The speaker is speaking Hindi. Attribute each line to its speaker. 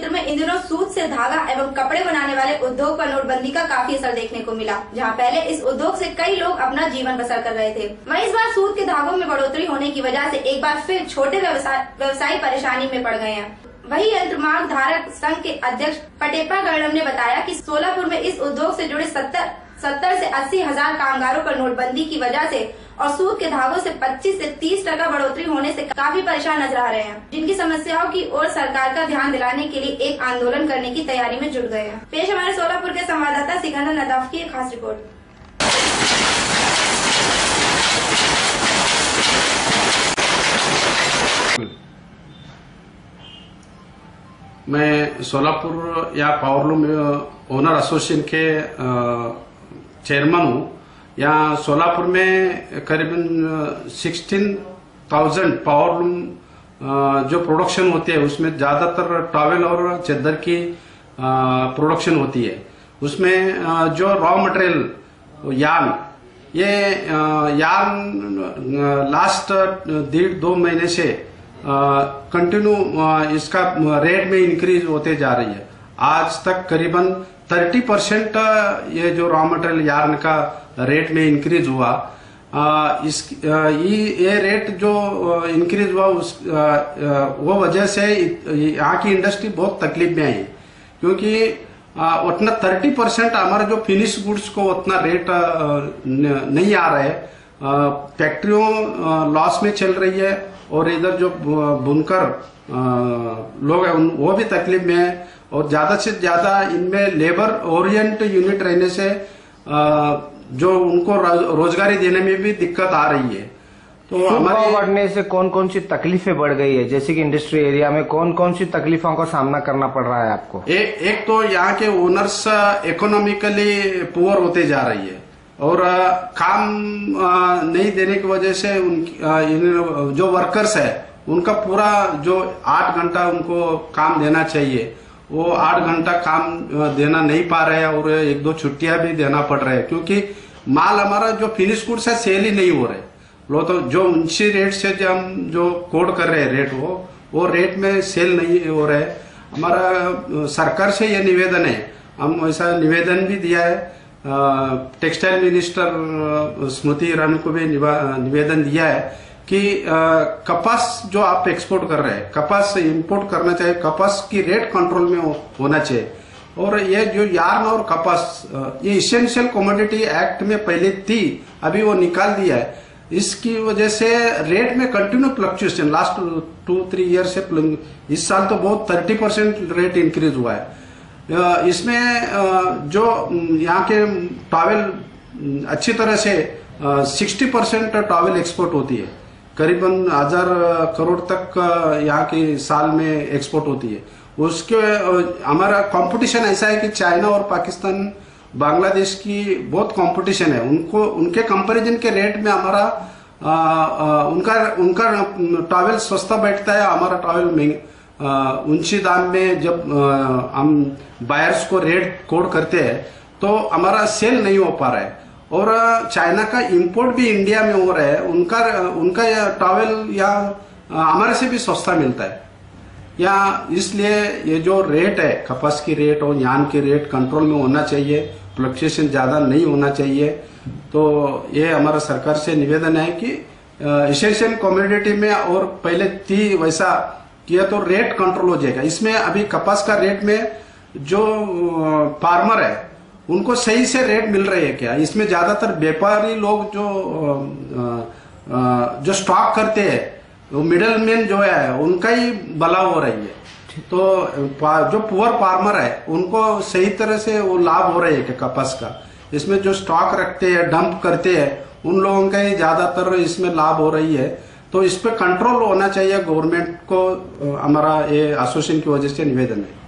Speaker 1: क्षेत्र में इन दिनों सूत से धागा एवं कपड़े बनाने वाले उद्योग पर नोटबंदी का काफ़ी असर देखने को मिला, जहाँ पहले इस उद्योग से कई लोग अपना जीवन बसर कर रहे थे। वहीं इस बार सूत के धागों में बढ़ोतरी होने की वजह से एक बार फिर छोटे व्यवसाय परेशानी में पड़ गए हैं। वही यंत्र मार्ग धारक संघ के अध्यक्ष पटेपा गर्णम ने बताया कि सोलापुर में इस उद्योग से जुड़े सत्तर सत्तर से अस्सी हज़ार कामगारों पर नोटबंदी की वजह से और सूत के धागों से 25 से 30 टका बढ़ोतरी होने से काफ़ी परेशान नज़र आ रहे हैं, जिनकी समस्याओं की ओर सरकार का ध्यान दिलाने के लिए एक आंदोलन करने की तैयारी में जुट गए हैं। पेश हमारे सोलापुर के संवाददाता सिकंदर नदाफ की एक खास रिपोर्ट।
Speaker 2: मैं सोलापुर या पावरलूम ओनर एसोसिएशन के चेयरमैन हूँ। यहाँ सोलापुर में करीबन सिक्सटीन थाउज़ेंड पावरलूम जो प्रोडक्शन होती है, उसमें ज़्यादातर टॉवेल और चद्दर की प्रोडक्शन होती है। उसमें जो रॉ मटेरियल यार्न ये यार्न लास्ट डेढ़ दो महीने से कंटिन्यू इसका रेट में इंक्रीज होते जा रही है। आज तक करीबन 30 परसेंट ये जो रॉ मटेरियल यार्न का रेट में इंक्रीज हुआ इस ये रेट जो इंक्रीज हुआ उस वो वजह से यहाँ की इंडस्ट्री बहुत तकलीफ़ में आई। क्योंकि उतना थर्टी परसेंट हमारा जो फिनिश गुड्स को उतना रेट नहीं आ रहा है। फैक्ट्रियों लॉस में चल रही है। और इधर जो बुनकर लोग हैं वो भी तकलीफ़ में है। और ज़्यादा से ज़्यादा इनमें लेबर ओरिएंट यूनिट रहने से जो उनको रोजगारी देने में भी दिक्कत आ रही है। तो हमारे
Speaker 3: बढ़ने से कौन कौन सी तकलीफें बढ़ गई है? जैसे कि इंडस्ट्री एरिया में कौन कौन सी तकलीफों का सामना करना पड़ रहा है आपको?
Speaker 2: ए, एक तो यहाँ के ओनर्स इकोनॉमिकली पुअर होते जा रही है। और काम नहीं देने की वजह से उन जो वर्कर्स है, उनका पूरा जो आठ घंटा उनको काम देना चाहिए, वो आठ घंटा काम देना नहीं पा रहे हैं और एक दो छुट्टियाँ भी देना पड़ रहा है, क्योंकि माल हमारा जो फिनिश गुड्स है सेल ही नहीं हो रहे। लो तो जो ऊँची रेट से जो हम, जो कोड कर रहे हैं रेट वो वो रेट में सेल नहीं हो रहे। हमारा सरकार से ये निवेदन है। हम ऐसा निवेदन भी दिया है टेक्सटाइल मिनिस्टर स्मृति ईरानी को भी निवेदन दिया है कि कपास जो आप एक्सपोर्ट कर रहे हैं, कपास इंपोर्ट करना चाहिए, कपास की रेट कंट्रोल में होना चाहिए। और ये जो यार्न और कपास ये इसेंशियल कॉमोडिटी एक्ट में पहले थी, अभी वो निकाल दिया है। इसकी वजह से रेट में continue fluctuation last two three year से इस साल तो बहुत थर्टी परसेंट रेट इंक्रीज हुआ है। इसमें जो यहाँ के टॉवेल अच्छी तरह से सिक्सटी परसेंट टॉवेल एक्सपोर्ट होती है। करीबन हज़ार करोड़ तक यहाँ की साल में एक्सपोर्ट होती है। उसके हमारा कंपटीशन ऐसा है कि चाइना और पाकिस्तान, बांग्लादेश की बहुत कंपटीशन है। उनको, उनके कंपैरिजन के रेट में हमारा उनका उनका टॉवेल सस्ता बैठता है, हमारा टॉवेल महंग ऊँची दाम में जब हम बायर्स को रेट कोड करते हैं तो हमारा सेल नहीं हो पा रहा है। और चाइना का इंपोर्ट भी इंडिया में हो रहा है। उनका उनका टॉवेल या हमारे से भी सस्ता मिलता है। या इसलिए ये जो रेट है, कपास की रेट और यान की रेट कंट्रोल में होना चाहिए फ्लक्चुएशन ज़्यादा नहीं होना चाहिए। तो ये हमारा सरकार से निवेदन है कि इसेंशियल कम्युनिटी में और पहले थी वैसा किया तो रेट कंट्रोल हो जाएगा। इसमें अभी कपास का रेट में जो फार्मर है उनको सही से रेट मिल रही है क्या? इसमें ज़्यादातर व्यापारी लोग जो जो स्टॉक करते हैं वो मिडल मैन जो है उनका ही भला हो रही है। तो जो पुअर फार्मर है उनको सही तरह से वो लाभ हो रही है क्या कपास का? इसमें जो स्टॉक रखते हैं डंप करते हैं उन लोगों का ही ज़्यादातर इसमें लाभ हो रही है। तो इस पर कंट्रोल होना चाहिए गवर्नमेंट को हमारा ये एसोसिएशन की वजह से निवेदन है।